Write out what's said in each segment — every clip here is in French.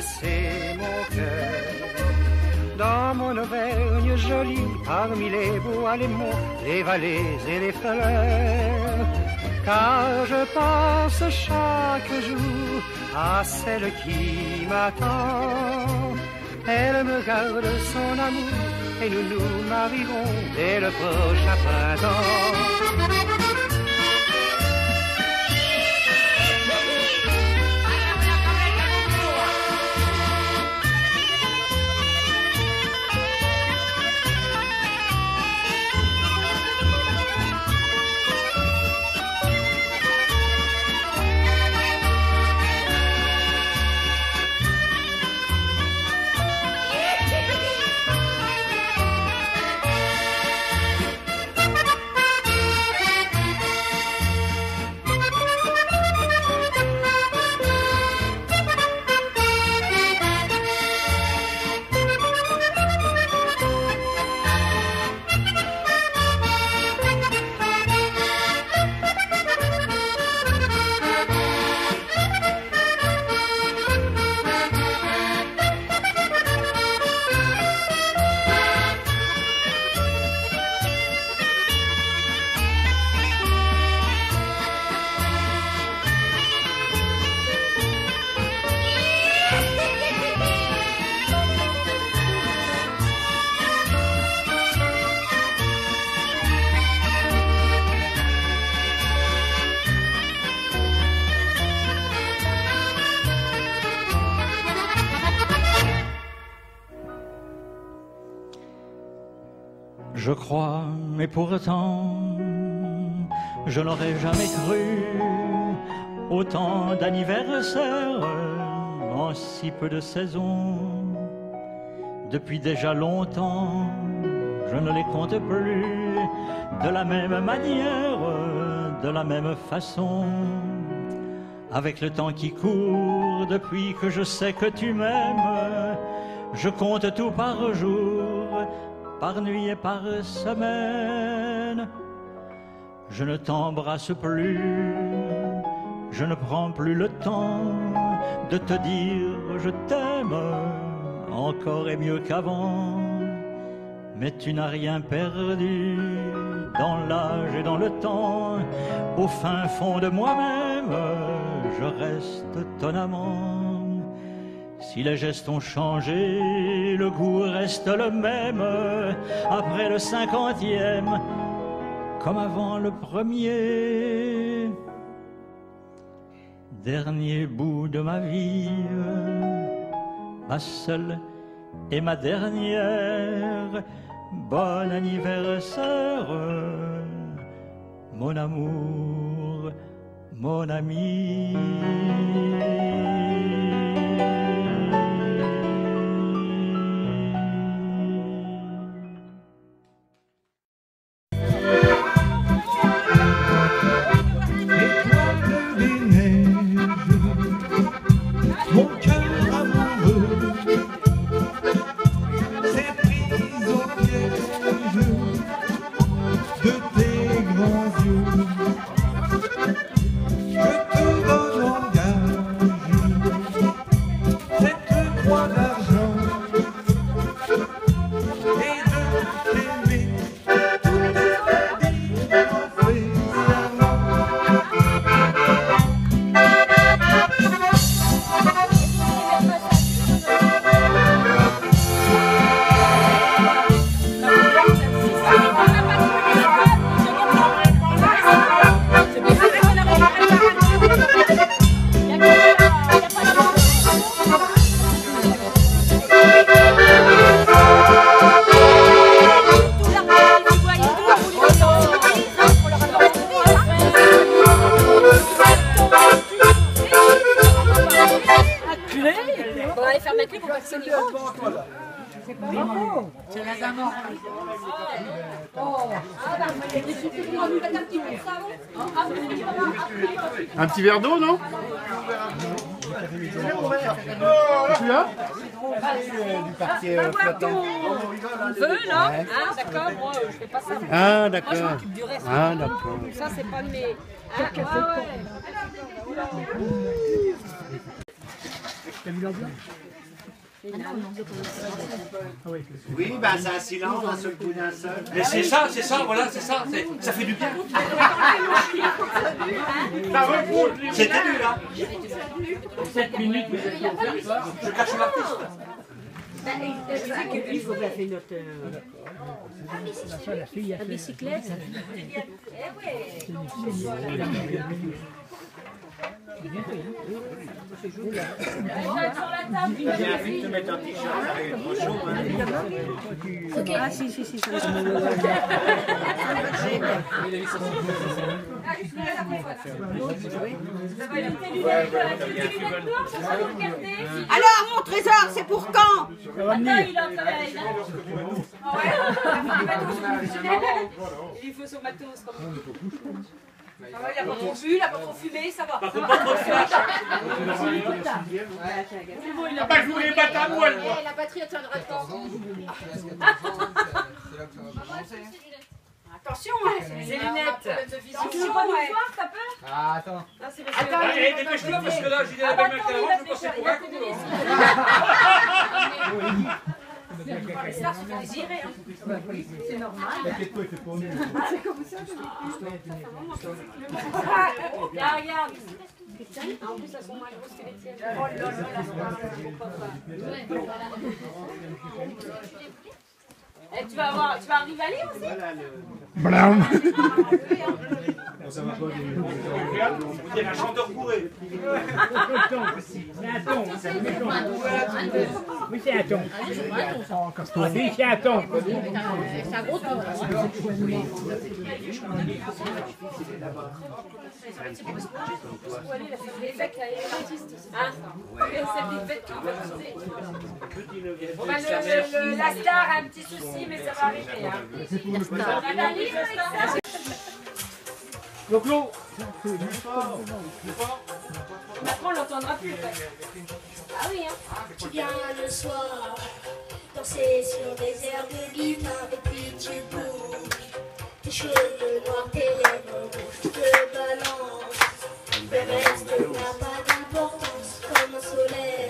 caresser mon cœur. Dans mon Auvergne jolie, parmi les bois, les monts, les vallées et les fleurs, car je pense chaque jour à celle qui m'attend. Elle me garde son amour et nous nous marierons dès le prochain printemps. Je crois, mais pourtant, je n'aurais jamais cru autant d'anniversaires en si peu de saisons. Depuis déjà longtemps, je ne les compte plus de la même manière, de la même façon. Avec le temps qui court, depuis que je sais que tu m'aimes, je compte tout par jour, par nuit et par semaine. Je ne t'embrasse plus, je ne prends plus le temps de te dire je t'aime encore et mieux qu'avant. Mais tu n'as rien perdu dans l'âge et dans le temps. Au fin fond de moi-même, je reste ton amant. Si les gestes ont changé, le goût reste le même. Après le cinquantième, comme avant le premier. Dernier bout de ma vie, ma seule et ma dernière. Bon anniversaire, mon amour, mon ami. Un petit verre d'eau, non Tu l'as du parti euh, flottant. On veut, là Ah, d'accord, moi, je fais pas ça. Ah, Moi, je d'accord. m'occupe du. Ah, d'accord. Ça, c'est pas de mes... Ah, ouais. T'as vu l'ambiance Oui, ben c'est un silence, un seul coup d'un seul. Mais c'est ça, c'est ça, voilà, c'est ça, c'est- ça fait du bien. C'était nul, hein 7 minutes, vous êtes Je cache l'artiste. Il faut la faire notre. La bicyclette. J'ai envie de te mettre un t-shirt, ça va être trop chaud. Ah si, si, si. Alors, mon trésor, c'est pour quand Il faut son matos. Il a pas trop bu, il a pas trop fumé, ça va. Ça va. Ah bah, je voulais battre à moelle, moi. La batterie tiendra le temps. Attention, hein, Les lunettes. Attention, Tu veux pas nous voir, t'as peur Ah, attends. Attends, Allez, dépêche-toi parce que là, j'ai la belle mec à l'avant, je vais passer pour un con. Ça, c'est désiré. C'est normal. Là, regarde. En plus, elles sont moins grosses que les tiennes. Oh là là là. Tu vas avoir, tu vas arriver à lire aussi Vous êtes un chanteur bourré. Oui, c'est un ton. Oui, c'est un ton. Hein C'est bah, le- le- La star a un petit souci, mais ça va arriver. Hein. On avait un livre avec ça Maintenant, on l'entendra plus. Ah oui, hein. Tu viens le soir, danser sur des airs de guitare et puis tu bouges. Tes cheveux noirs, tes lèvres rouges, tu te balances. Le reste n'a pas d'importance comme un soleil.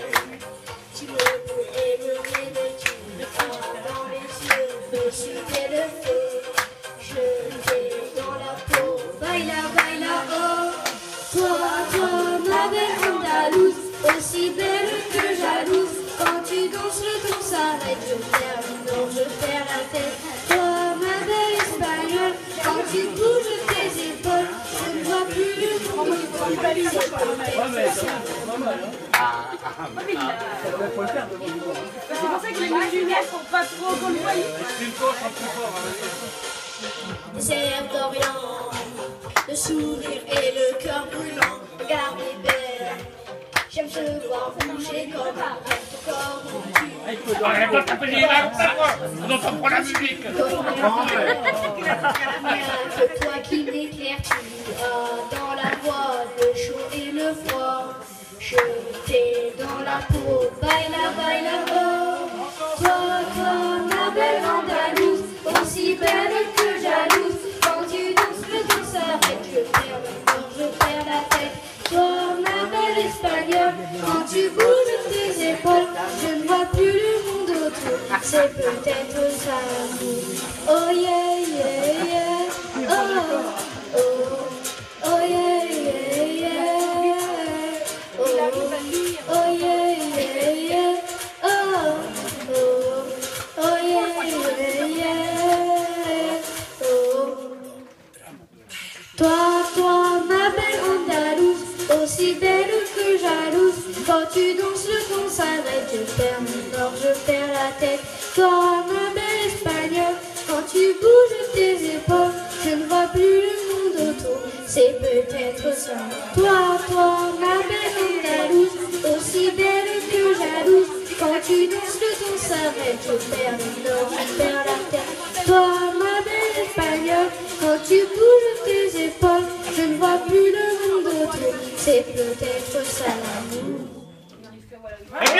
C'est pour ça que les lunettes sont pas trop qu'on le voit. Airs d'Orient, le sourire et le cœur brûlant. Regarde les belles, j'aime te voir bouger comme un rêve, corps où tu Arrête de taper les mains, on entend pas la musique. Rien que toi qui m'éclaire, tu as dans la voix le chaud et le froid. Je la baila, baila, oh. Toi, toi, ma belle andalouse, aussi belle que jalouse. Quand tu danses, le temps s'arrête, je perds le corps, je perds la tête. Toi, ma belle espagnole, quand tu bouges tes épaules, je ne vois plus le monde autour. C'est peut-être ça. Oh yeah, yeah, yeah. Oh, oh, Quand tu danses, le temps s'arrête, je perds mon corps, je perds la tête. Toi, ma belle espagnole, quand tu bouges tes épaules, je ne vois plus le monde autour. C'est peut-être ça. Toi, toi, ma belle andalouse, aussi belle que jalouse. Quand tu danses, le temps s'arrête, je perds mon corps, je perds la tête. Toi, ma belle espagnole, quand tu bouges tes épaules, je ne vois plus le monde autour. C'est peut-être ça l'amour. Right.